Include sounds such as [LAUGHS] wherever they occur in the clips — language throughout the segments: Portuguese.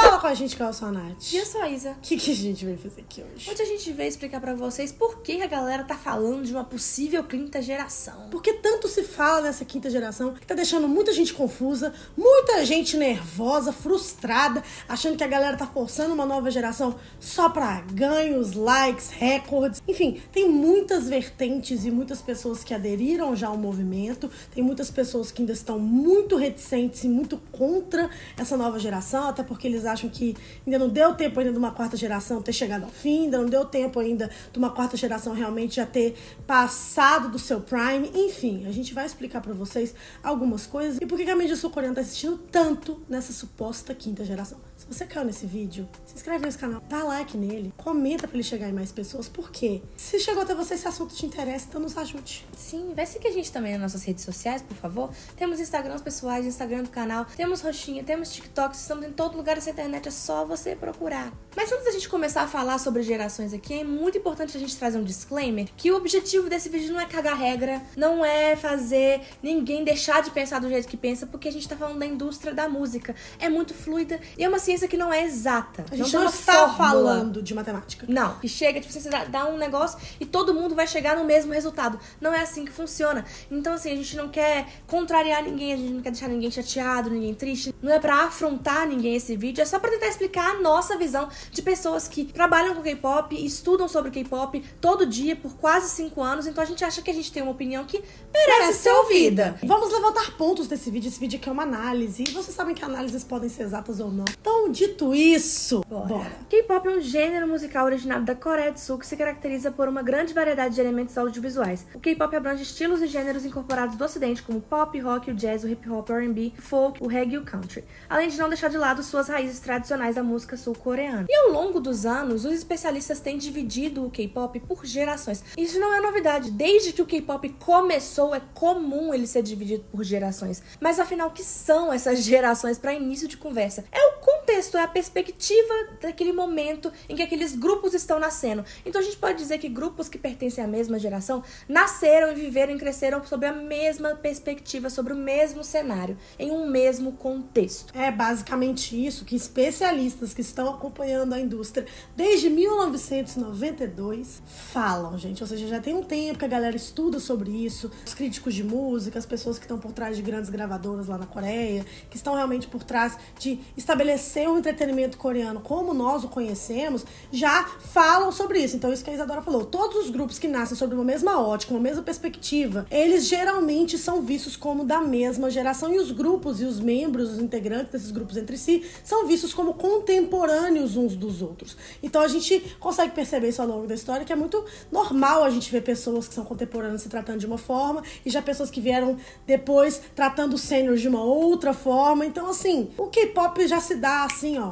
Fala com a gente, que eu sou a Nath. E eu sou a Isa. O que, que a gente veio fazer aqui hoje? Hoje a gente veio explicar pra vocês por que a galera tá falando de uma possível quinta geração. Porque tanto se fala nessa quinta geração que tá deixando muita gente confusa, muita gente nervosa, frustrada, achando que a galera tá forçando uma nova geração só pra ganhos, likes, recordes. Enfim, tem muitas vertentes e muitas pessoas que aderiram já ao movimento, tem muitas pessoas que ainda estão muito reticentes e muito contra essa nova geração, até porque eles acham que ainda não deu tempo ainda de uma quarta geração ter chegado ao fim, ainda não deu tempo ainda de uma quarta geração realmente já ter passado do seu prime. Enfim, a gente vai explicar para vocês algumas coisas e por que a mídia sul-coreana tá assistindo tanto nessa suposta quinta geração. Você caiu nesse vídeo, se inscreve nesse canal, dá like nele, comenta para ele chegar em mais pessoas, porque se chegou até você esse assunto te interessa, então nos ajude. Sim, vai seguir a gente também nas nossas redes sociais, por favor. Temos Instagrams pessoais, Instagram do canal, temos roxinha, temos TikTok, estamos em todo lugar dessa internet, é só você procurar. Mas antes da gente começar a falar sobre gerações aqui, é muito importante a gente trazer um disclaimer que o objetivo desse vídeo não é cagar regra, não é fazer ninguém deixar de pensar do jeito que pensa, porque a gente tá falando da indústria da música. É muito fluida e é uma ciência que não é exata. A gente não, uma está fórmula. falando de matemática. Não, que chega, tipo, você dá- dá um negócio e todo mundo vai chegar no mesmo resultado. Não é assim que funciona. Então, assim, a gente não quer contrariar ninguém, a gente não quer deixar ninguém chateado, ninguém triste. Não é pra afrontar ninguém esse vídeo, é só pra tentar explicar a nossa visão de pessoas que trabalham com K-pop, estudam sobre K-pop todo dia por quase cinco anos. Então a gente acha que a gente tem uma opinião que merece ser ouvida. Vamos levantar pontos desse vídeo. Esse vídeo aqui é uma análise. E vocês sabem que análises podem ser exatas ou não. Então, dito isso, bora. K-pop é um gênero musical originado da Coreia do Sul que se caracteriza por uma grande variedade de elementos audiovisuais. O K-pop abrange estilos e gêneros incorporados do ocidente, como o pop, rock, o jazz, o hip hop, o R&B, o folk, o reggae e o country, além de não deixar de lado suas raízes tradicionais da música sul-coreana. E ao longo dos anos, os especialistas têm dividido o K-pop por gerações. Isso não é novidade. Desde que o K-pop começou, é comum ele ser dividido por gerações. Mas afinal, o que são essas gerações para início de conversa? É o contexto, é a perspectiva daquele momento em que aqueles grupos estão nascendo. Então a gente pode dizer que grupos que pertencem à mesma geração nasceram e viveram e cresceram sob a mesma perspectiva, sobre o mesmo cenário, em um mesmo contexto. É basicamente isso que especialistas que estão acompanhando a indústria desde 1992 falam, gente. Ou seja, já tem um tempo que a galera estuda sobre isso. Os críticos de música, as pessoas que estão por trás de grandes gravadoras lá na Coreia, que estão realmente por trás de estabelecer o entretenimento coreano como nós o conhecemos, já falam sobre isso. Então, isso que a Isadora falou. Todos os grupos que nascem sobre uma mesma ótica, uma mesma perspectiva, eles geralmente são vistos como da mesma geração. E os grupos e os membros, os integrantes desses grupos entre si, são vistos como contemporâneos uns dos outros. Então a gente consegue perceber isso ao longo da história, que é muito normal a gente ver pessoas que são contemporâneas se tratando de uma forma e já pessoas que vieram depois tratando os sêniors de uma outra forma. Então, assim, o K-pop já se dá assim, ó,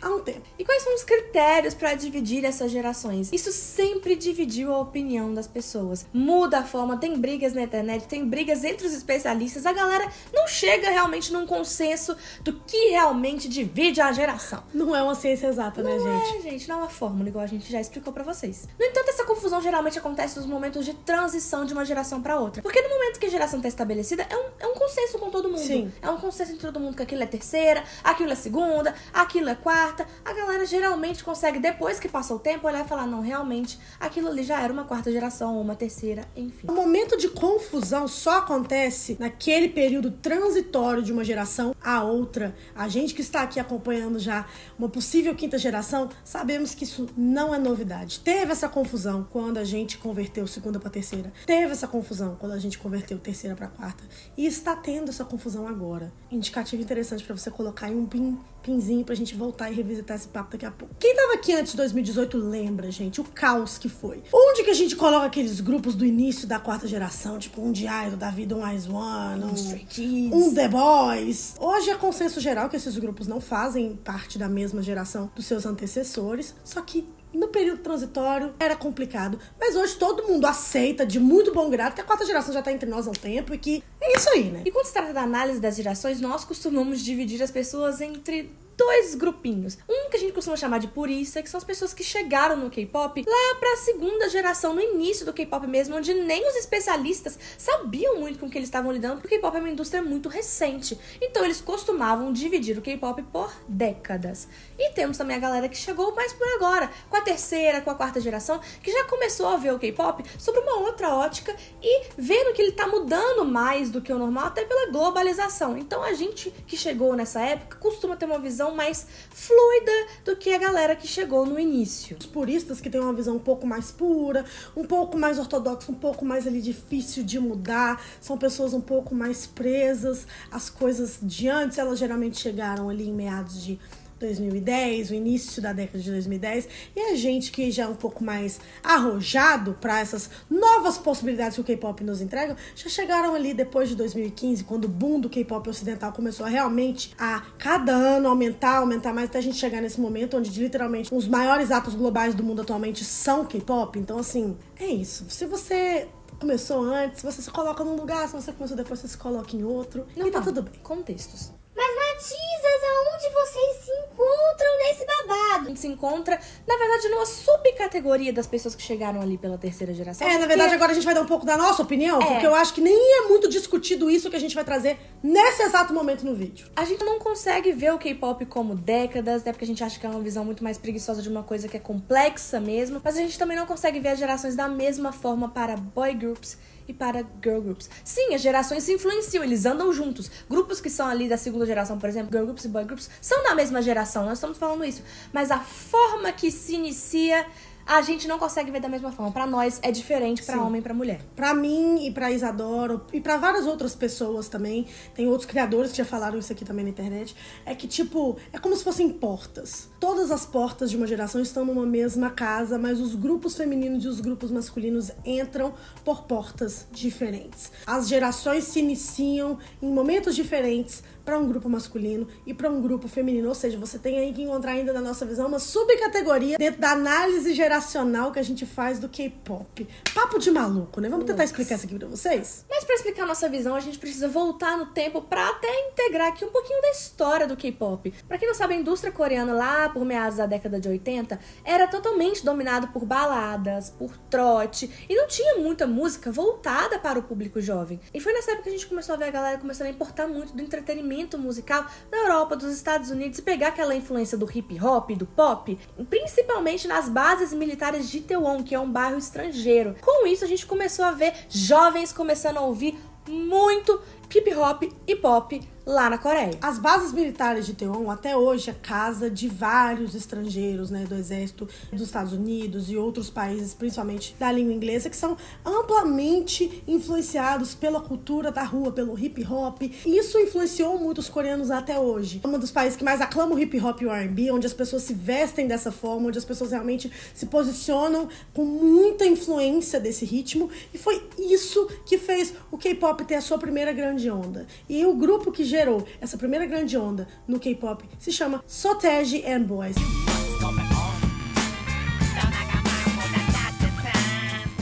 há um tempo. E quais são os critérios para dividir essas gerações? Isso sempre dividiu a opinião das pessoas. Muda a forma, tem brigas na internet, tem brigas entre os especialistas. A galera não chega realmente num consenso do que realmente divide a geração. Não é uma ciência exata, né, Não gente? é, gente, não é uma fórmula, igual a gente já explicou pra vocês. No entanto, essa confusão geralmente acontece nos momentos de transição de uma geração pra outra. Porque no momento que a geração tá estabelecida, é um, é um consenso com todo mundo. Sim. É um consenso entre todo mundo que aquilo é terceira, aquilo é segunda, aquilo é quarta. A galera geralmente consegue, depois que passa o tempo, olhar e falar: não, realmente, aquilo ali já era uma quarta geração, ou uma terceira, enfim. O momento de confusão só acontece naquele período transitório de uma geração a outra. A gente que está aqui acompanhando já uma possível quinta geração, sabemos que isso não é novidade. Teve essa confusão quando a gente converteu segunda para terceira. Teve essa confusão quando a gente converteu terceira para quarta. E está tendo essa confusão agora. Indicativo interessante para você colocar em um pin, pinzinho pra gente voltar e revisitar esse papo daqui a pouco. Quem tava aqui antes de 2018 lembra, gente, o caos que foi. Onde que a gente coloca aqueles grupos do início da quarta geração, tipo um Diário da Vida, um Eyes One, um, um The Boys. Hoje é consenso geral que esses grupos não fazem parte da mesma geração dos seus antecessores, só que no período transitório era complicado. Mas hoje todo mundo aceita de muito bom grado que a quarta geração já tá entre nós há um tempo e que é isso aí, né? E quando se trata da análise das gerações, nós costumamos dividir as pessoas entre dois grupinhos. Um que a gente costuma chamar de purista, que são as pessoas que chegaram no K-pop lá pra segunda geração, no início do K-pop mesmo, onde nem os especialistas sabiam muito com o que eles estavam lidando, porque o K-pop é uma indústria muito recente. Então eles costumavam dividir o K-pop por décadas. E temos também a galera que chegou mais por agora, com a terceira, com a quarta geração, que já começou a ver o K-pop sobre uma outra ótica e vendo que ele tá mudando mais do que o normal, até pela globalização. Então a gente que chegou nessa época costuma ter uma visão mais fluida do que a galera que chegou no início. Os puristas que têm uma visão um pouco mais pura, um pouco mais ortodoxa, um pouco mais ali difícil de mudar, são pessoas um pouco mais presas às coisas de antes, elas geralmente chegaram ali em meados de 2010, o início da década de 2010, e a gente que já é um pouco mais arrojado para essas novas possibilidades que o K-pop nos entrega, já chegaram ali depois de 2015, quando o boom do K-pop ocidental começou a realmente a cada ano aumentar, aumentar mais, até a gente chegar nesse momento onde literalmente os maiores atos globais do mundo atualmente são K-pop. Então, assim, é isso. Se você começou antes, você se coloca num lugar, se você começou depois, você se coloca em outro. Não e tá tá. tudo bem. Contextos. Mas Matizas, aonde vocês se encontram nesse A babado? gente se encontra, na verdade, numa subcategoria das pessoas que chegaram ali pela terceira geração. É, na verdade, agora a gente vai dar um pouco da nossa opinião, É. porque eu acho que nem é muito discutido isso que a gente vai trazer nesse exato momento no vídeo. A gente não consegue ver o K-pop como décadas, né? Porque a gente acha que é uma visão muito mais preguiçosa de uma coisa que é complexa mesmo. Mas a gente também não consegue ver as gerações da mesma forma para boy groups e para girl groups. Sim, as gerações se influenciam, eles andam juntos. Grupos que são ali da segunda geração, por exemplo, girl groups e boy groups, são da mesma geração, nós estamos falando isso. Mas a forma que se inicia, a gente não consegue ver da mesma forma. Pra nós é diferente pra Sim. homem e pra mulher. Pra mim e pra Isadora e pra várias outras pessoas também, tem outros criadores que já falaram isso aqui também na internet, é que tipo, é como se fossem portas. Todas as portas de uma geração estão numa mesma casa, mas os grupos femininos e os grupos masculinos entram por portas diferentes. As gerações se iniciam em momentos diferentes para um grupo masculino e para um grupo feminino, ou seja, você tem aí que encontrar ainda na nossa visão uma subcategoria dentro da análise geracional que a gente faz do K-pop. Papo de maluco, né? Vamos tentar explicar isso aqui pra vocês? Mas pra explicar a nossa visão, a gente precisa voltar no tempo pra até integrar aqui um pouquinho da história do K-pop. Pra quem não sabe, a indústria coreana lá por meados da década de 80 era totalmente dominada por baladas, por trote e não tinha muita música voltada para o público jovem. E foi nessa época que a gente começou a ver a galera começando a importar muito do entretenimento musical da Europa, dos Estados Unidos e pegar aquela influência do hip hop, do pop, principalmente nas bases militares de Taiwan, que é um bairro estrangeiro. Com isso, a gente começou a ver jovens começando a ouvir muito hip hop e pop lá na Coreia. As bases militares de Teon até hoje é casa de vários estrangeiros, né, do exército dos Estados Unidos e outros países, principalmente da língua inglesa, que são amplamente influenciados pela cultura da rua, pelo hip hop. Isso influenciou muito os coreanos até hoje. É um dos países que mais aclama o hip hop e o R&B, onde as pessoas se vestem dessa forma, onde as pessoas realmente se posicionam com muita influência desse ritmo. E foi isso que fez o K-pop ter a sua primeira grande onda. E o grupo que gerou essa primeira grande onda no K-pop se chama Sotege and Boys.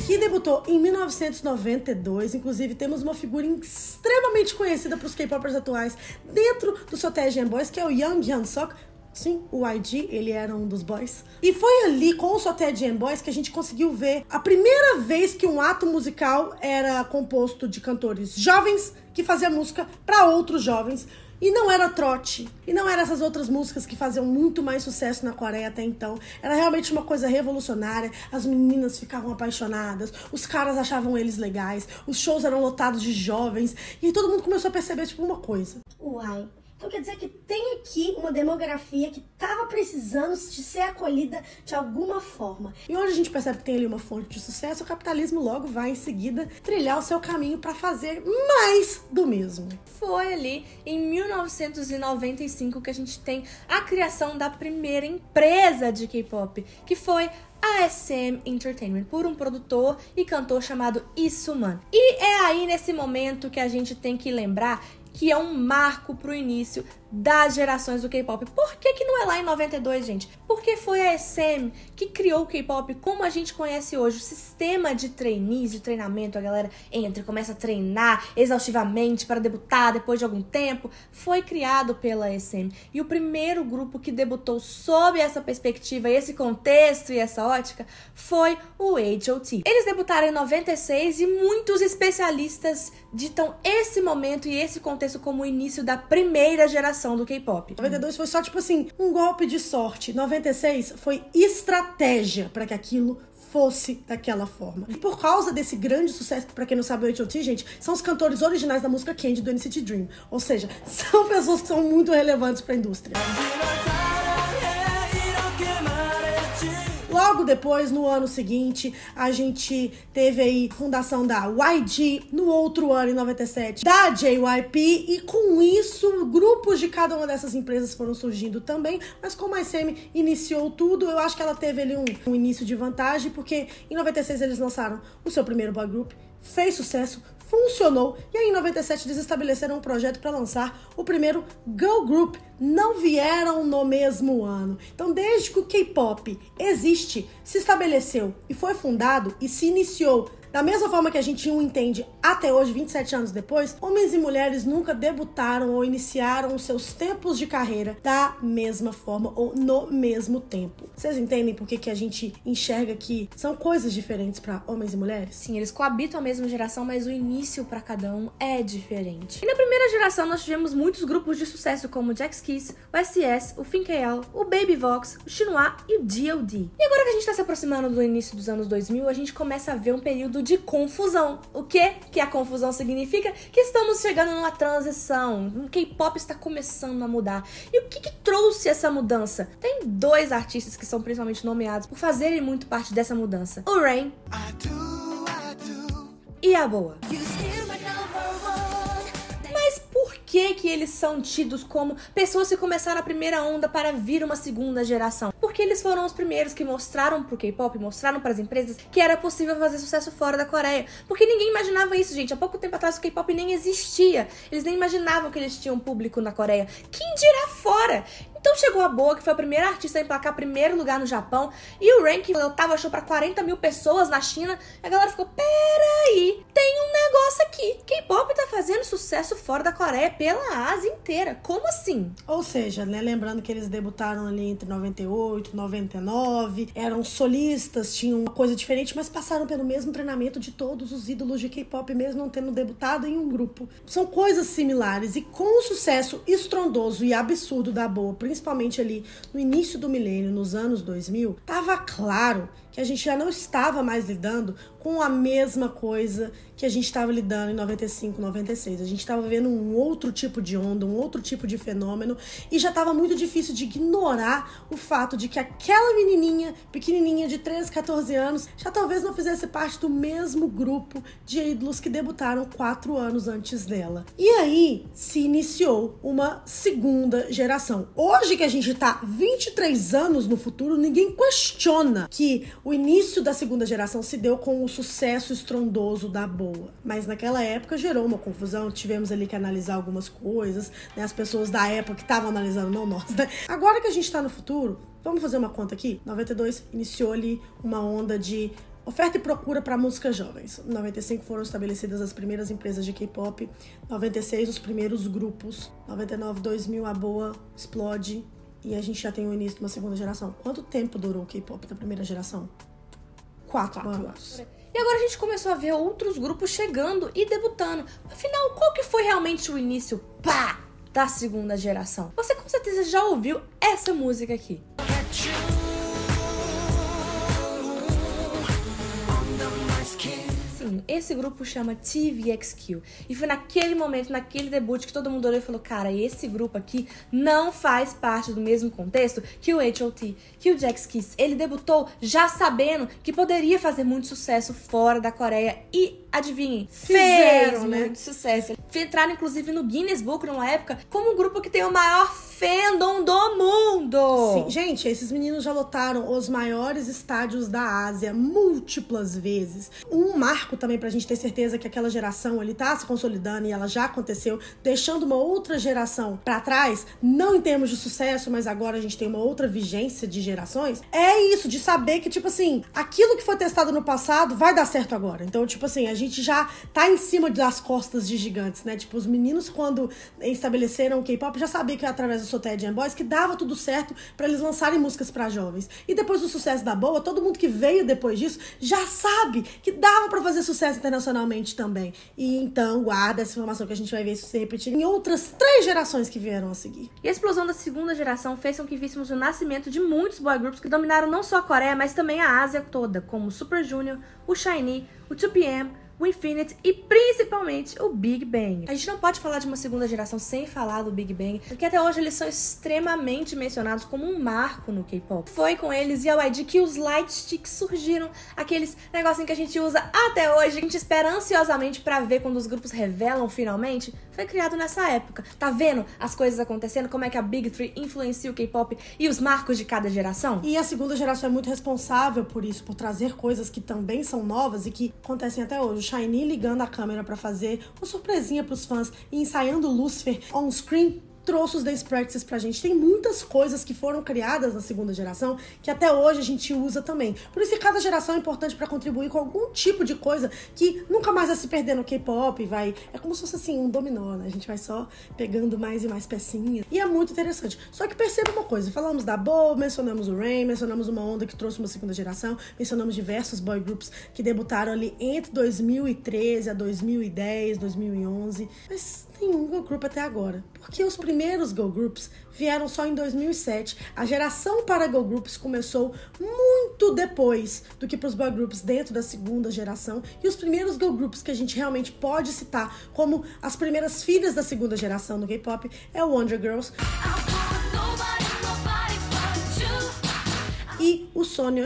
que debutou em 1992. Inclusive, temos uma figura extremamente conhecida para os K-popers atuais dentro do and Boys, que é o Young Hyun-sok. Sim, o YG, ele era um dos boys. E foi ali com o Sotege and Boys que a gente conseguiu ver a primeira vez que um ato musical era composto de cantores jovens que faziam música para outros jovens. E não era trote. E não eram essas outras músicas que faziam muito mais sucesso na Coreia até então. Era realmente uma coisa revolucionária. As meninas ficavam apaixonadas, os caras achavam eles legais, os shows eram lotados de jovens. E todo mundo começou a perceber, tipo, uma coisa. Uai. Então quer dizer que tem aqui uma demografia que tava precisando de ser acolhida de alguma forma. E onde a gente percebe que tem ali uma fonte de sucesso, o capitalismo logo vai em seguida trilhar o seu caminho para fazer mais do mesmo. Foi ali em 1995 que a gente tem a criação da primeira empresa de K-pop, que foi a SM Entertainment, por um produtor e cantor chamado Isuman. E é aí nesse momento que a gente tem que lembrar que é um marco pro início das gerações do K-pop. Por que, que não é lá em 92, gente? Porque foi a SM que criou o K-pop como a gente conhece hoje. O sistema de trainees, de treinamento, a galera entra começa a treinar exaustivamente para debutar depois de algum tempo, foi criado pela SM. E o primeiro grupo que debutou sob essa perspectiva, esse contexto e essa ótica foi o H.O.T. Eles debutaram em 96 e muitos especialistas ditam esse momento e esse contexto como o início da primeira geração do K-pop. 92 foi só tipo assim, um golpe de sorte. 96 foi estratégia para que aquilo fosse daquela forma. E por causa desse grande sucesso, para quem não sabe o H.O.T., gente, são os cantores originais da música Candy do NCT Dream. Ou seja, [LAUGHS] são pessoas que são muito relevantes para a indústria. Logo depois, no ano seguinte, a gente teve aí a fundação da YG, no outro ano, em 97, da JYP, e com isso, grupos de cada uma dessas empresas foram surgindo também, mas como a SM iniciou tudo, eu acho que ela teve ali um, um início de vantagem, porque em 96 eles lançaram o seu primeiro boy group, fez sucesso, funcionou. E aí em 97 eles estabeleceram um projeto para lançar o primeiro girl group. Não vieram no mesmo ano. Então, desde que o K-pop existe, se estabeleceu e foi fundado e se iniciou da mesma forma que a gente não entende até hoje, 27 anos depois, homens e mulheres nunca debutaram ou iniciaram os seus tempos de carreira da mesma forma ou no mesmo tempo. Vocês entendem por que, que a gente enxerga que são coisas diferentes para homens e mulheres? Sim, eles coabitam a mesma geração, mas o início para cada um é diferente. E na primeira geração nós tivemos muitos grupos de sucesso como o Jax Kiss, o SS, o FinKL, o Baby Vox, o Shinhwa e o D.O.D. E agora que a gente tá se aproximando do início dos anos 2000, a gente começa a ver um período de confusão. O que que a confusão significa? Que estamos chegando numa transição. O K-pop está começando a mudar. E o que, que trouxe essa mudança? Tem dois artistas que são principalmente nomeados por fazerem muito parte dessa mudança: o Rain e a Boa. Mas por que que eles são tidos como pessoas que começaram a primeira onda para vir uma segunda geração? Porque eles foram os primeiros que mostraram pro K-pop, mostraram para as empresas que era possível fazer sucesso fora da Coreia. Porque ninguém imaginava isso, gente. Há pouco tempo atrás o K-pop nem existia. Eles nem imaginavam que eles tinham público na Coreia. Quem dirá fora? Então chegou a Boa, que foi a primeira artista a emplacar primeiro lugar no Japão, e o ranking lotava show pra 40 mil pessoas na China. A galera ficou: peraí, tem um negócio aqui. K-pop tá fazendo sucesso fora da Coreia pela Ásia inteira. Como assim? Ou seja, né, lembrando que eles debutaram ali entre 98 e 99, eram solistas, tinham uma coisa diferente, mas passaram pelo mesmo treinamento de todos os ídolos de K-pop, mesmo não tendo debutado em um grupo. São coisas similares e com o sucesso estrondoso e absurdo da Boa, principalmente ali no início do milênio, nos anos 2000, tava claro que a gente já não estava mais lidando com a mesma coisa que a gente estava lidando em 95, 96. A gente estava vendo um outro tipo de onda, um outro tipo de fenômeno e já estava muito difícil de ignorar o fato de que aquela menininha, pequenininha de 13, 14 anos, já talvez não fizesse parte do mesmo grupo de ídolos que debutaram quatro anos antes dela. E aí se iniciou uma segunda geração. Hoje que a gente está 23 anos no futuro, ninguém questiona que o início da segunda geração se deu com o sucesso estrondoso da boa. Mas naquela época gerou uma confusão, tivemos ali que analisar algumas coisas, né? As pessoas da época que estavam analisando, não nós, né? Agora que a gente tá no futuro, vamos fazer uma conta aqui? 92 iniciou ali uma onda de Oferta e procura para músicas jovens. Em 95 foram estabelecidas as primeiras empresas de K-pop. 96 os primeiros grupos. 99, 2000 a boa explode e a gente já tem o início de uma segunda geração. Quanto tempo durou o K-pop da primeira geração? Quatro, Quatro anos. E agora a gente começou a ver outros grupos chegando e debutando. Afinal, qual que foi realmente o início, pá, da segunda geração? Você com certeza já ouviu essa música aqui. Esse grupo chama TVXQ. E foi naquele momento, naquele debut, que todo mundo olhou e falou: cara, esse grupo aqui não faz parte do mesmo contexto que o HOT, que o Jax Kiss. Ele debutou já sabendo que poderia fazer muito sucesso fora da Coreia e adivinhem, Fizeram, fez né? muito sucesso. Entraram, inclusive, no Guinness Book numa época como o grupo que tem o maior fandom do mundo. Sim, gente, esses meninos já lotaram os maiores estádios da Ásia múltiplas vezes. Um marco também pra gente ter certeza que aquela geração ele tá se consolidando e ela já aconteceu, deixando uma outra geração para trás, não em termos de sucesso, mas agora a gente tem uma outra vigência de gerações. É isso, de saber que, tipo assim, aquilo que foi testado no passado vai dar certo agora. Então, tipo assim, a gente já tá em cima das costas de gigantes, né? Tipo, os meninos, quando estabeleceram o K-pop, já sabia que através do Sotea Jam Boys que dava tudo certo para eles lançarem músicas para jovens. E depois do sucesso da Boa, todo mundo que veio depois disso já sabe que dava para fazer sucesso internacionalmente também. E então, guarda essa informação que a gente vai ver isso se repetir em outras três gerações que vieram a seguir. E a explosão da segunda geração fez com que víssemos o nascimento de muitos boy groups que dominaram não só a Coreia, mas também a Ásia toda, como o Super Junior, o SHINee, o 2PM, o Infinite e principalmente o Big Bang. A gente não pode falar de uma segunda geração sem falar do Big Bang, porque até hoje eles são extremamente mencionados como um marco no K-pop. Foi com eles e a YG que os light sticks surgiram, aqueles negocinhos que a gente usa até hoje, a gente espera ansiosamente para ver quando os grupos revelam finalmente. Foi criado nessa época. Tá vendo as coisas acontecendo, como é que a Big Three influencia o K-pop e os marcos de cada geração? E a segunda geração é muito responsável por isso, por trazer coisas que também são novas e que acontecem até hoje. Shiny ligando a câmera para fazer uma surpresinha pros fãs e ensaiando Lucifer on screen trouxe os dance practices pra gente. Tem muitas coisas que foram criadas na segunda geração que até hoje a gente usa também. Por isso que cada geração é importante para contribuir com algum tipo de coisa que nunca mais vai se perder no K-pop, vai. É como se fosse assim um dominó, né? A gente vai só pegando mais e mais pecinhas. E é muito interessante. Só que perceba uma coisa, falamos da Bo, mencionamos o Rain, mencionamos uma onda que trouxe uma segunda geração, mencionamos diversos boy groups que debutaram ali entre 2013 a 2010, 2011. Mas nenhum girl group até agora, porque os primeiros girl groups vieram só em 2007. A geração para girl groups começou muito depois do que para os boy groups dentro da segunda geração. E os primeiros girl groups que a gente realmente pode citar como as primeiras filhas da segunda geração do K-pop é o Wonder Girls. E o Sony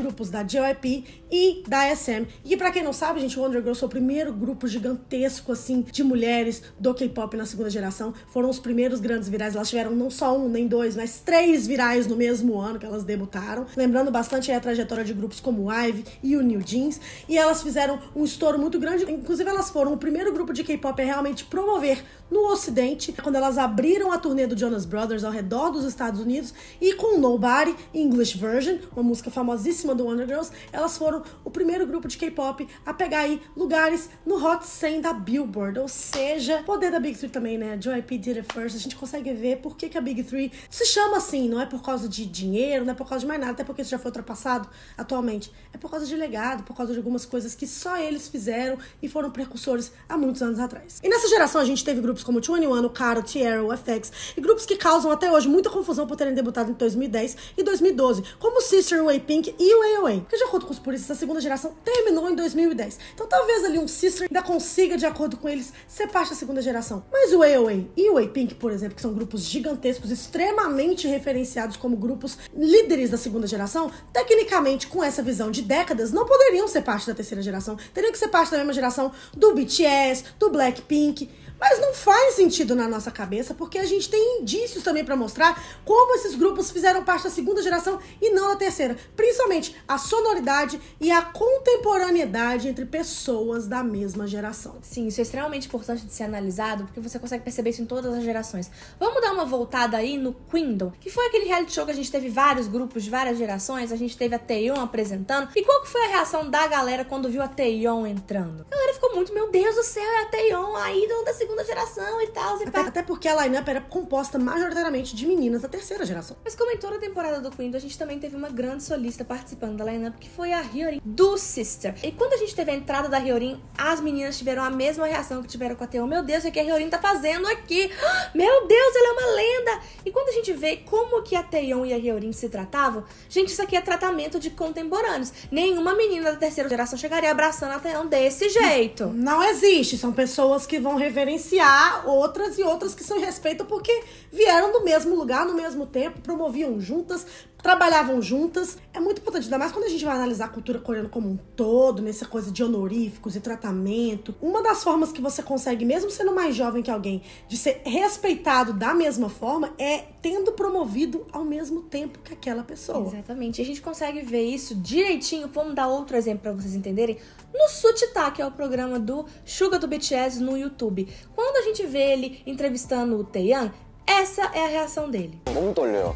grupos da JYP e da SM. E para quem não sabe, gente, o Wonder Girls foi o primeiro grupo gigantesco, assim, de mulheres do K-pop na segunda geração. Foram os primeiros grandes virais. Elas tiveram não só um, nem dois, mas três virais no mesmo ano que elas debutaram. Lembrando bastante a trajetória de grupos como IVE e o New Jeans. E elas fizeram um estouro muito grande. Inclusive, elas foram o primeiro grupo de K-pop a realmente promover no Ocidente, quando elas abriram a turnê do Jonas Brothers ao redor dos Estados Unidos e com Nobody, English Version, uma música famosíssima do Wonder Girls, elas foram o primeiro grupo de K-pop a pegar aí lugares no Hot 100 da Billboard, ou seja, poder da Big Three também, né? JYP did it first, a gente consegue ver por que, que a Big Three se chama assim, não é por causa de dinheiro, não é por causa de mais nada, até porque isso já foi ultrapassado atualmente, é por causa de legado, por causa de algumas coisas que só eles fizeram e foram precursores há muitos anos atrás. E nessa geração a gente teve grupos como 21, o Caro, Tierra, o FX, e grupos que causam até hoje muita confusão por terem debutado em 2010 e 2012, como Sister, o A-Pink e o AOA. Porque de acordo com os puristas, a segunda geração terminou em 2010. Então talvez ali um Sister ainda consiga, de acordo com eles, ser parte da segunda geração. Mas o AOA e o A-Pink, por exemplo, que são grupos gigantescos, extremamente referenciados como grupos líderes da segunda geração, tecnicamente, com essa visão de décadas, não poderiam ser parte da terceira geração. Teriam que ser parte da mesma geração do BTS, do Blackpink. Mas não faz sentido na nossa cabeça, porque a gente tem indícios também para mostrar como esses grupos fizeram parte da segunda geração e não da terceira. Principalmente a sonoridade e a contemporaneidade entre pessoas da mesma geração. Sim, isso é extremamente importante de ser analisado, porque você consegue perceber isso em todas as gerações. Vamos dar uma voltada aí no Queendom, que foi aquele reality show que a gente teve vários grupos de várias gerações, a gente teve a Taeyeon apresentando. E qual que foi a reação da galera quando viu a Taeyeon entrando? Galera muito, meu Deus do céu, é a Taeyeon, a ídola da segunda geração e tal. E até, até, porque a line-up era composta majoritariamente de meninas da terceira geração. Mas como em toda a temporada do Queen, a gente também teve uma grande solista participando da line-up, que foi a Hyorin do Sister. E quando a gente teve a entrada da Hyorin, as meninas tiveram a mesma reação que tiveram com a Teo. Meu Deus, o que a Hyorin tá fazendo aqui? Meu Deus, ela é uma lenda! E quando a gente vê como que a Taeyeon e a Hyorin se tratavam, gente, isso aqui é tratamento de contemporâneos. Nenhuma menina da terceira geração chegaria abraçando a Taeyeon desse jeito. Não existe. São pessoas que vão reverenciar outras e outras que se respeitam porque vieram do mesmo lugar, no mesmo tempo, promoviam juntas, trabalhavam juntas. É muito importante, ainda mais quando a gente vai analisar a cultura coreana como um todo, nessa coisa de honoríficos e tratamento. Uma das formas que você consegue, mesmo sendo mais jovem que alguém, de ser respeitado da mesma forma é tendo promovido ao mesmo tempo que aquela pessoa. Exatamente. A gente consegue ver isso direitinho. Vamos dar outro exemplo para vocês entenderem. No Sutita, que é o programa do Suga do BTS no YouTube. Quando a gente vê ele entrevistando o Taeyang, essa é a reação dele. 너무 떨려요.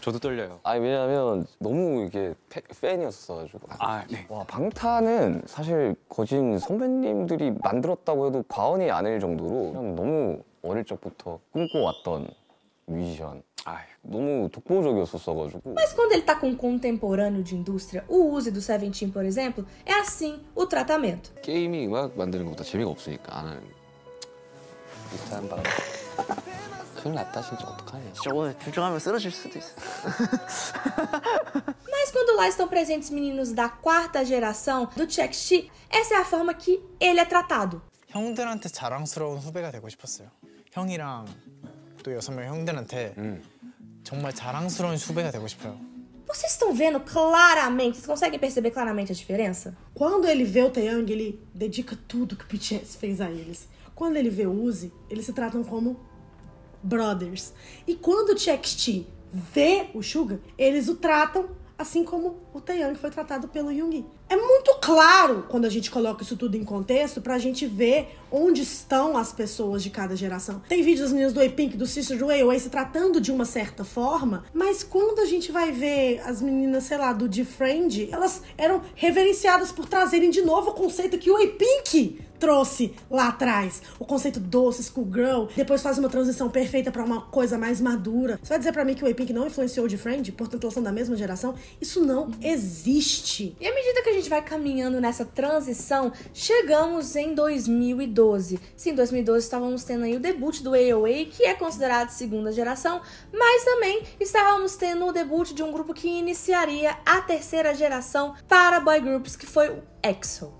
저도 떨려요. 아니 왜냐면 너무 이게 팬- 팬이었어가지고. 아, 네. 와 방탄은 사실 거진 선배님들이 만들었다고 해도 과언이 아닐 정도로 그냥 너무 어릴 적부터 꿈꿔왔던 뮤지션. 아, 너무 독보적이었었어가지고. Mas quando ele tá com um contemporâneo de indústria, o Uzi do Seventeen, por exemplo, é assim o tratamento. 게임이 음악 만드는 것보다 재미가 없으니까 나는 [LAUGHS] 비슷한 바람 큰일 났다 진짜 어떡하냐 저거 주저하면 쓰러질 수도 있어. [LAUGHS] Mas quando lá estão presentes meninos da quarta geração do Chekchi, essa é a forma que ele é tratado. 형들한테 자랑스러운 후배가 되고 싶었어요. 형이랑 또 여섯 명 형들한테 정말 자랑스러운 후배가 되고 싶어요. Vocês estão vendo claramente, vocês conseguem perceber claramente a diferença? Quando ele vê o Taeyang, ele dedica tudo que o BTS fez a eles. Quando ele vê o Uzi, eles se tratam como brothers. E quando o Chekchi vê o Suga, eles o tratam assim como o Taeyang foi tratado pelo Yoongi. É muito claro quando a gente coloca isso tudo em contexto pra gente ver onde estão as pessoas de cada geração. Tem vídeos das meninas do A-Pink, do Sister do AOA se tratando de uma certa forma, mas quando a gente vai ver as meninas, sei lá, do D-Friend, elas eram reverenciadas por trazerem de novo o conceito que o A-Pink trouxe lá atrás. O conceito doce, schoolgirl, depois faz uma transição perfeita pra uma coisa mais madura. Você vai dizer pra mim que o A-Pink não influenciou o D-Friend, portanto elas são da mesma geração? Isso não existe. E à medida que a gente vai caminhando nessa transição, chegamos em 2012. Sim, em 2012 estávamos tendo aí o debut do AOA, que é considerado segunda geração, mas também estávamos tendo o debut de um grupo que iniciaria a terceira geração para boy groups, que foi o EXO.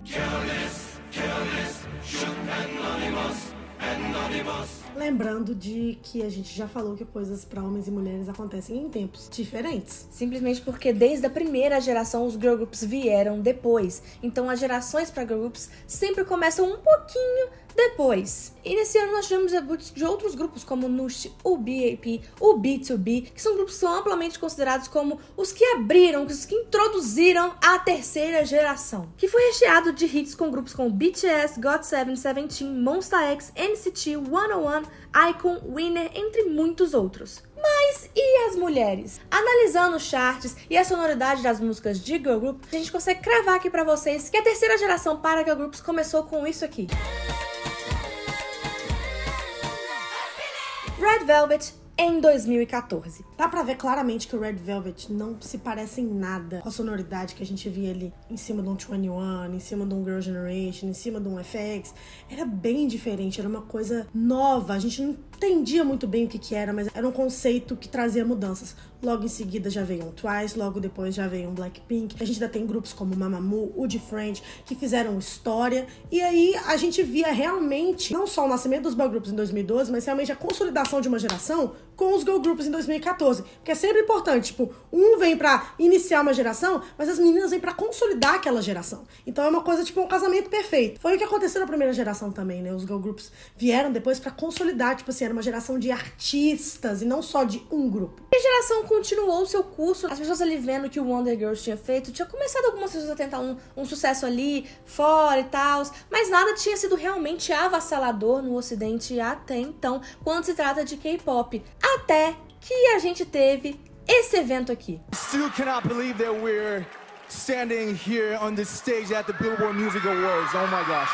Lembrando de que a gente já falou que coisas pra homens e mulheres acontecem em tempos diferentes. Simplesmente porque desde a primeira geração os girl groups vieram depois. Então as gerações para girl groups sempre começam um pouquinho depois. E nesse ano nós tivemos debuts de outros grupos como o NUSH, o BAP, o B2B, que são grupos que são amplamente considerados como os que abriram, os que introduziram a terceira geração. Que foi recheado de hits com grupos como BTS, GOT7, Seventeen, Monsta X, NCT, 101, Icon, Winner, entre muitos outros. Mas e as mulheres? Analisando os charts e a sonoridade das músicas de girl group, a gente consegue cravar aqui pra vocês que a terceira geração para girl groups começou com isso aqui. Red Velvet em 2014. Dá pra ver claramente que o Red Velvet não se parece em nada com a sonoridade que a gente via ali em cima de um 21, em cima de um Girl Generation, em cima de um FX. Era bem diferente, era uma coisa nova. A gente não entendia muito bem o que, que era, mas era um conceito que trazia mudanças. Logo em seguida já veio um Twice, logo depois já veio um Blackpink. A gente ainda tem grupos como Mamamoo, o Friend, que fizeram história. E aí a gente via realmente, não só o nascimento dos boy groups em 2012, mas realmente a consolidação de uma geração com os girl groups em 2014. Porque é sempre importante, tipo, um vem pra iniciar uma geração, mas as meninas vêm pra consolidar aquela geração. Então é uma coisa, tipo, um casamento perfeito. Foi o que aconteceu na primeira geração também, né? Os girl groups vieram depois pra consolidar, tipo assim, era uma geração de artistas e não só de um grupo. E a geração continuou seu curso. As pessoas ali vendo que o Wonder Girls tinha feito, tinha começado algumas pessoas a tentar um, um sucesso ali, fora e tal, mas nada tinha sido realmente avassalador no ocidente até então, quando se trata de K-pop. Até que a gente teve esse evento aqui. Still cannot believe that we're standing here on this stage at the Billboard Music Awards. Oh my gosh.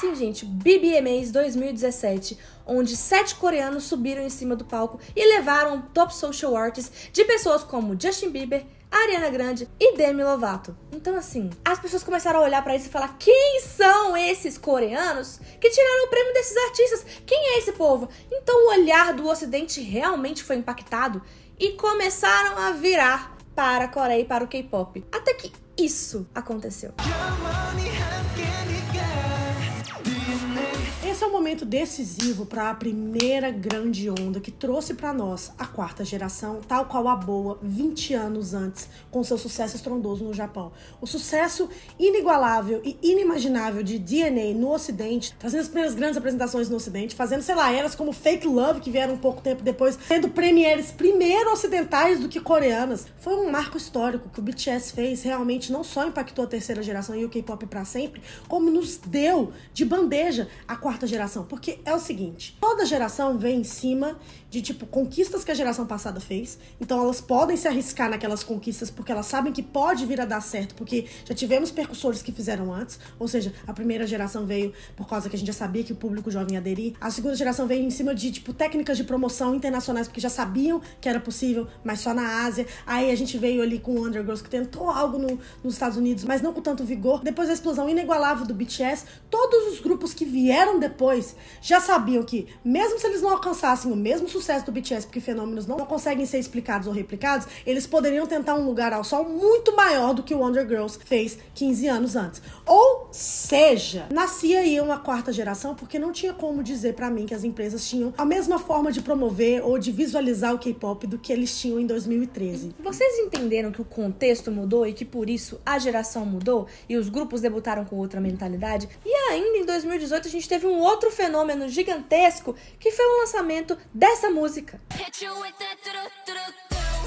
Sim, gente, BBMAs 2017, onde sete coreanos subiram em cima do palco e levaram top social artists de pessoas como Justin Bieber, Ariana Grande e Demi Lovato. Então, assim, as pessoas começaram a olhar pra isso e falar: quem são esses coreanos que tiraram o prêmio desses artistas? Quem é esse povo? Então, o olhar do Ocidente realmente foi impactado e começaram a virar para a Coreia e para o K-pop. Até que isso aconteceu. Esse é o momento decisivo para a primeira grande onda que trouxe para nós a quarta geração, tal qual a Boa 20 anos antes, com seu sucesso estrondoso no Japão. O sucesso inigualável e inimaginável de DNA no Ocidente, trazendo as primeiras grandes apresentações no Ocidente, fazendo, sei lá, eras como Fake Love, que vieram um pouco tempo depois, tendo premieres primeiro ocidentais do que coreanas. Foi um marco histórico que o BTS fez, realmente não só impactou a terceira geração e o K-pop para sempre, como nos deu de bandeja a quarta geração. Porque é o seguinte, toda geração vem em cima de tipo conquistas que a geração passada fez. Então elas podem se arriscar naquelas conquistas porque elas sabem que pode vir a dar certo, porque já tivemos percussores que fizeram antes, ou seja, a primeira geração veio por causa que a gente já sabia que o público jovem ia aderir. A segunda geração veio em cima de tipo técnicas de promoção internacionais porque já sabiam que era possível, mas só na Ásia. Aí a gente veio ali com o Undergirls que tentou algo no, nos Estados Unidos, mas não com tanto vigor. Depois da explosão inigualável do BTS, todos os grupos que vieram depois já sabiam que mesmo se eles não alcançassem o mesmo sucesso sucesso do BTS, porque fenômenos não conseguem ser explicados ou replicados, eles poderiam tentar um lugar ao sol muito maior do que o Wonder Girls fez 15 anos antes. Ou seja, nascia aí uma quarta geração porque não tinha como dizer para mim que as empresas tinham a mesma forma de promover ou de visualizar o K-pop do que eles tinham em 2013. Vocês entenderam que o contexto mudou e que por isso a geração mudou e os grupos debutaram com outra mentalidade? E ainda em 2018 a gente teve um outro fenômeno gigantesco que foi o lançamento dessa música.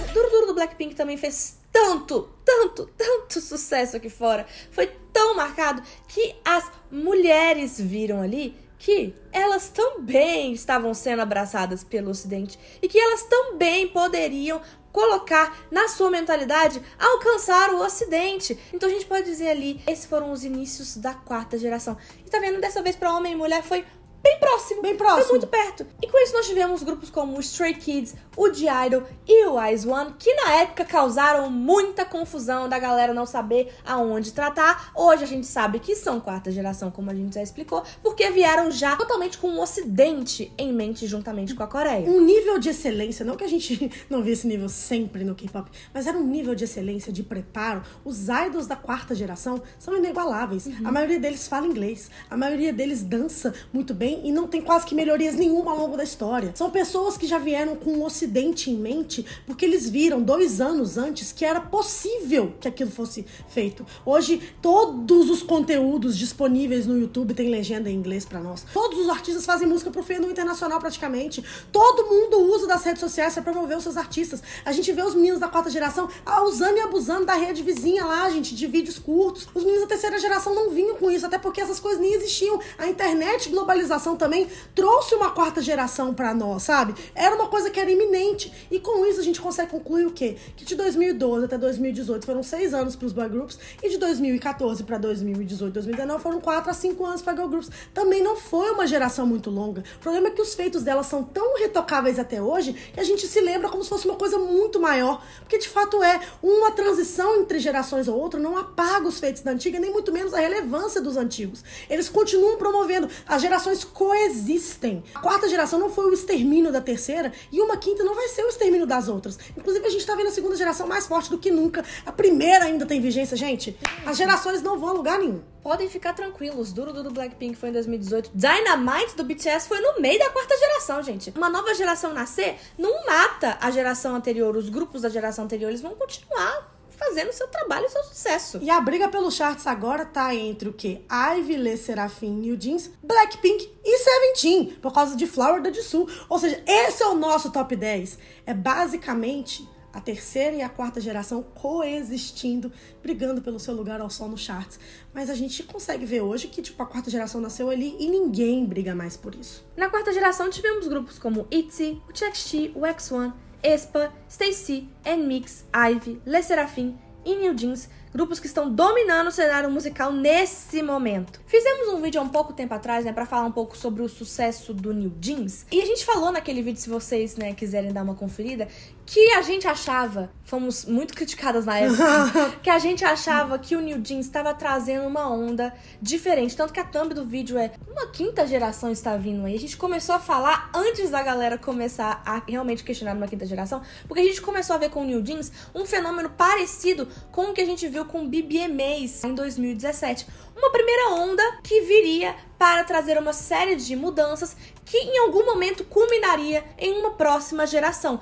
O Duro Duro do Blackpink também fez tanto, tanto, tanto sucesso aqui fora. Foi tão marcado que as mulheres viram ali que elas também estavam sendo abraçadas pelo Ocidente e que elas também poderiam colocar na sua mentalidade alcançar o Ocidente. Então a gente pode dizer ali, esses foram os inícios da quarta geração. E tá vendo, dessa vez para homem e mulher foi bem próximo. Bem próximo. Foi muito perto. E com isso nós tivemos grupos como o Stray Kids, o D-Idol e o Ice One, que na época causaram muita confusão da galera não saber aonde tratar. Hoje a gente sabe que são quarta geração, como a gente já explicou, porque vieram já totalmente com o Ocidente em mente juntamente com a Coreia. Um nível de excelência, não que a gente [LAUGHS] não vê esse nível sempre no K-pop, mas era um nível de excelência, de preparo. Os idols da quarta geração são inigualáveis. A maioria deles fala inglês, a maioria deles dança muito bem e não tem quase que melhorias nenhuma ao longo da história. São pessoas que já vieram com o Ocidente em mente porque eles viram dois anos antes que era possível que aquilo fosse feito. Hoje, todos os conteúdos disponíveis no YouTube têm legenda em inglês para nós. Todos os artistas fazem música pro fandom internacional praticamente. Todo mundo usa das redes sociais para promover os seus artistas. A gente vê os meninos da quarta geração usando e abusando da rede vizinha lá, gente, de vídeos curtos. Os meninos da terceira geração não vinham com isso, até porque essas coisas nem existiam. A internet, globalização também trouxe uma quarta geração para nós, sabe? Era uma coisa que era iminente. E com isso a gente consegue concluir o quê? Que de 2012 até 2018 foram seis anos para os boy groups e de 2014 para 2018, 2019 foram quatro a cinco anos para girl groups. Também não foi uma geração muito longa. O problema é que os feitos delas são tão retocáveis até hoje que a gente se lembra como se fosse uma coisa muito maior, porque de fato é uma transição entre gerações ou outra não apaga os feitos da antiga, nem muito menos a relevância dos antigos. Eles continuam promovendo as gerações coexistem. A quarta geração não foi o extermínio da terceira e uma quinta não vai ser o extermínio das outras. Inclusive, a gente tá vendo a segunda geração mais forte do que nunca. A primeira ainda tem vigência, gente. As gerações não vão a lugar nenhum. Podem ficar tranquilos, Duro do Blackpink foi em 2018. Dynamite do BTS foi no meio da quarta geração, gente. Uma nova geração nascer não mata a geração anterior. Os grupos da geração anterior, eles vão continuar fazendo seu trabalho e seu sucesso. E a briga pelos charts agora tá entre o que? Ivy, Le Serafim, New Jeans, Blackpink e Seventeen, por causa de Flower da Sul. Ou seja, esse é o nosso top 10. É basicamente a terceira e a quarta geração coexistindo, brigando pelo seu lugar ao sol no charts. Mas a gente consegue ver hoje que tipo a quarta geração nasceu ali e ninguém briga mais por isso. Na quarta geração tivemos grupos como ITZY, o TXT, o X1, Espa, Stacy, Nmix, Ivy, Le Serafim e New Jeans, grupos que estão dominando o cenário musical nesse momento. Fizemos um vídeo há um pouco tempo atrás, né, para falar um pouco sobre o sucesso do New Jeans. E a gente falou naquele vídeo, se vocês, né, quiserem dar uma conferida, que a gente achava, fomos muito criticadas na época, [LAUGHS] que a gente achava que o New Jeans estava trazendo uma onda diferente. Tanto que a thumb do vídeo é uma quinta geração está vindo aí. A gente começou a falar antes da galera começar a realmente questionar uma quinta geração, porque a gente começou a ver com o New Jeans um fenômeno parecido com o que a gente viu com BBMAs em 2017. Uma primeira onda que viria para trazer uma série de mudanças que em algum momento culminaria em uma próxima geração.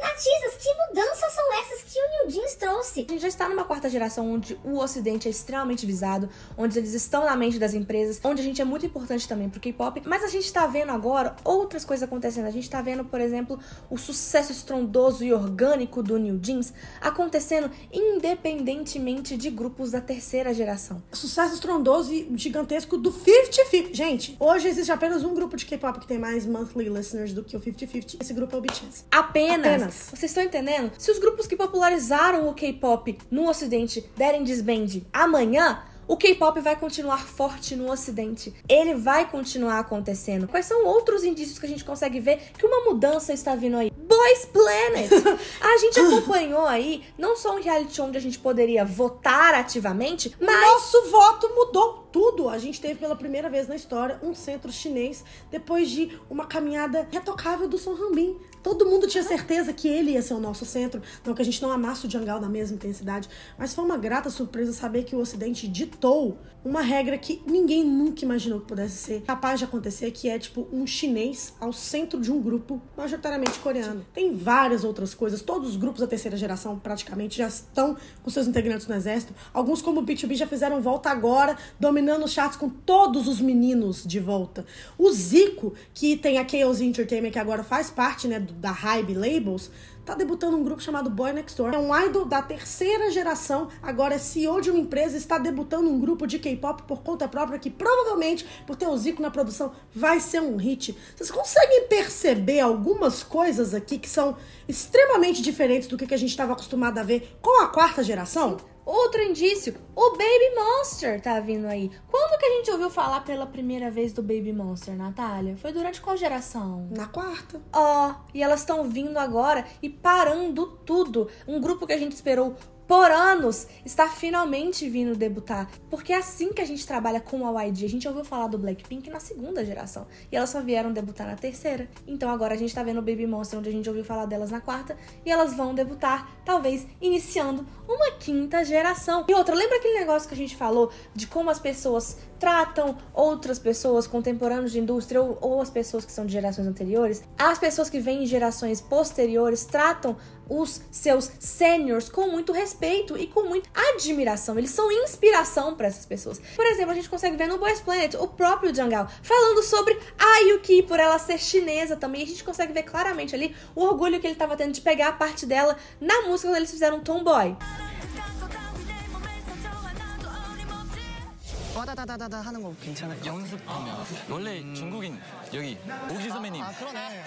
Mas, Natisas, que mudanças são essas que o New Jeans trouxe? A gente já está numa quarta geração onde o Ocidente é extremamente visado, onde eles estão na mente das empresas, onde a gente é muito importante também pro K-pop, mas a gente tá vendo agora outras coisas acontecendo. A gente tá vendo, por exemplo, o sucesso estrondoso e orgânico do New Jeans acontecendo independentemente de grupos da terceira geração. Sucesso estrondoso e gigantesco do 50-50. Gente, hoje existe apenas um grupo de K-pop que tem mais monthly listeners do que o 50-50. Esse grupo é o BTS. Apenas. Apenas. Vocês estão entendendo? Se os grupos que popularizaram o K-pop no Ocidente derem desband amanhã, o K-pop vai continuar forte no Ocidente. Ele vai continuar acontecendo. Quais são outros indícios que a gente consegue ver que uma mudança está vindo aí? Boys Planet! [LAUGHS] a gente acompanhou aí não só um reality show onde a gente poderia votar ativamente, mas Nosso voto mudou tudo. A gente teve pela primeira vez na história um centro chinês depois de uma caminhada retocável do Son Heung-min. Todo mundo tinha certeza que ele ia ser o nosso centro. Não que a gente não amasse o Jangal na mesma intensidade, mas foi uma grata surpresa saber que o Ocidente ditou uma regra que ninguém nunca imaginou que pudesse ser capaz de acontecer, que é tipo um chinês ao centro de um grupo majoritariamente coreano. Tem várias outras coisas. Todos os grupos da terceira geração praticamente já estão com seus integrantes no exército. Alguns como o B2B já fizeram volta agora, dominando os charts com todos os meninos de volta. O Zico, que tem a Chaos Entertainment, que agora faz parte, né, da Hybe Labels, tá debutando um grupo chamado Boy Next Door. É um idol da terceira geração, agora é CEO de uma empresa, está debutando um grupo de K-pop por conta própria que provavelmente, por ter o Zico na produção, vai ser um hit. Vocês conseguem perceber algumas coisas aqui que são extremamente diferentes do que a gente estava acostumado a ver com a quarta geração? Outro indício, o Baby Monster tá vindo aí. Quando que a gente ouviu falar pela primeira vez do Baby Monster, Natália? Foi durante qual geração? Na quarta. Ó, e elas estão vindo agora e parando tudo. Um grupo que a gente esperou por anos está finalmente vindo debutar. Porque é assim que a gente trabalha com a YG. A gente ouviu falar do Blackpink na segunda geração. E elas só vieram debutar na terceira. Então agora a gente tá vendo o Baby Monster, onde a gente ouviu falar delas na quarta. E elas vão debutar, talvez, iniciando uma quinta geração. E outra, lembra aquele negócio que a gente falou de como as pessoas tratam outras pessoas contemporâneas de indústria ou, ou as pessoas que são de gerações anteriores? As pessoas que vêm de gerações posteriores tratam os seus seniors com muito respeito e com muita admiração. Eles são inspiração para essas pessoas. Por exemplo, a gente consegue ver no Boys Planet o próprio Jangal falando sobre a Yuki por ela ser chinesa também. A gente consegue ver claramente ali o orgulho que ele estava tendo de pegar a parte dela na música quando eles fizeram Tomboy. 와다다다다다 하는 거 괜찮을까? 연습하면 원래 중국인 여기 오기 선배님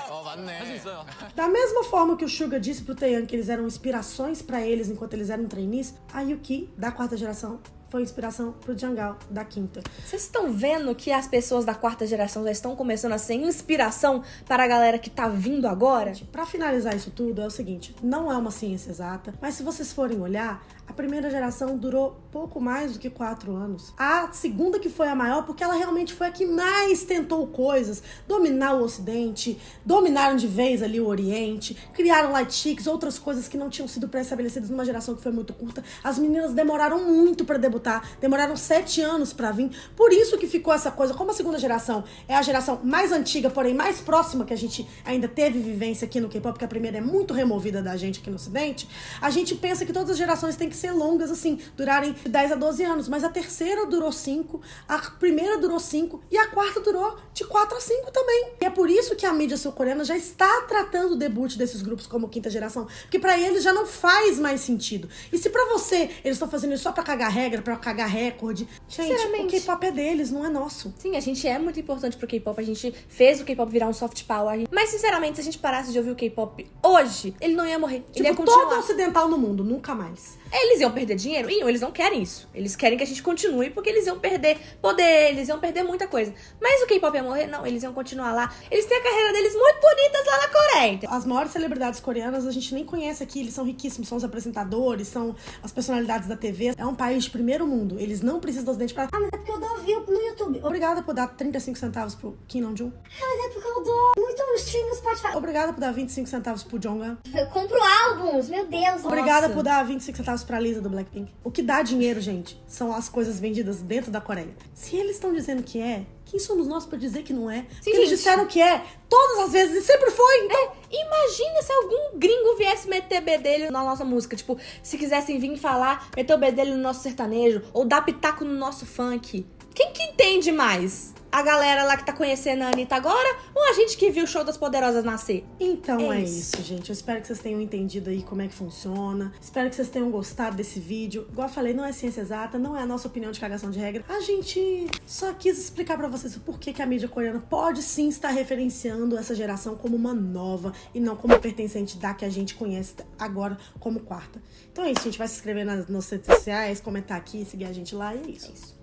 어 맞네. 할 수 있어요. Da mesma forma que o Suga disse pro Taeyang que eles eram inspirações pra eles enquanto eles eram trainees, a Yuki, da quarta geração, foi inspiração pro Jangal, da quinta. Vocês estão vendo que as pessoas da quarta geração já estão começando a ser inspiração para a galera que tá vindo agora? Pra finalizar isso tudo, é o seguinte: não é uma ciência exata, mas se vocês forem olhar, a primeira geração durou pouco mais do que quatro anos. A segunda, que foi a maior, porque ela realmente foi a que mais tentou coisas, dominar o Ocidente, dominaram de vez ali o Oriente, criaram light chicks, outras coisas que não tinham sido pré-estabelecidas numa geração que foi muito curta. As meninas demoraram muito pra debutar, demoraram sete anos pra vir. Por isso que ficou essa coisa. Como a segunda geração é a geração mais antiga, porém mais próxima que a gente ainda teve vivência aqui no K-pop, porque a primeira é muito removida da gente aqui no Ocidente, a gente pensa que todas as gerações têm que ser longas, assim, durarem de 10 a 12 anos. Mas a terceira durou 5, a primeira durou 5 e a quarta durou de 4 a 5 também. E é por isso que a mídia sul-coreana já está tratando o debut desses grupos como quinta geração, porque pra eles já não faz mais sentido. E se pra você eles estão fazendo isso só pra cagar regra, pra cagar recorde, gente, o. K-pop é deles, não é nosso. Sim, a gente é muito importante pro K-pop, a gente fez o K-pop virar um soft power. Mas, sinceramente, se a gente parasse de ouvir o K-pop hoje, ele não ia morrer. ele ia Tipo, continuar. todo ocidental no mundo, nunca mais. Eles iam perder dinheiro? Iam, eles não querem isso. Eles querem que a gente continue porque eles iam perder poder, eles iam perder muita coisa. Mas o K-pop ia morrer? Não, eles iam continuar lá. Eles têm a carreira deles muito bonitas lá na Coreia. As maiores celebridades coreanas a gente nem conhece aqui, eles são riquíssimos, são os apresentadores, são as personalidades da TV. É um país de primeiro mundo, eles não precisam do ocidente pra Ah, mas é porque eu dou view no YouTube. Obrigada por dar 35 centavos pro Kim Namjoon. Mas é porque muito stream no Spotify. Obrigada por dar 25 centavos pro Jonghan. Eu compro álbuns, meu Deus. Obrigada Nossa. por dar 25 centavos pra Lisa do Blackpink. O que dá dinheiro, gente, são as coisas vendidas dentro da Coreia. Se eles estão dizendo que é, quem somos nós pra dizer que não é? Eles disseram que é todas as vezes e sempre foi. Então, Imagina se algum gringo viesse meter bedelho na nossa música. Tipo, se quisessem vir falar, meter o bedelho no nosso sertanejo, ou dar pitaco no nosso funk. Quem que entende mais? A galera lá que tá conhecendo a Anitta agora, ou a gente que viu o show das poderosas nascer? Então é, É isso. isso. gente. Eu espero que vocês tenham entendido aí como é que funciona. Espero que vocês tenham gostado desse vídeo. Igual eu falei, não é ciência exata, não é a nossa opinião de cagação de regra. A gente só quis explicar pra vocês o porquê que a mídia coreana pode sim estar referenciando essa geração como uma nova e não como pertencente da que a gente conhece agora como quarta. Então é isso, gente. Vai se inscrever nas, nas redes sociais, comentar aqui, seguir a gente lá e é isso.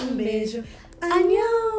Um beijo. Annyeong!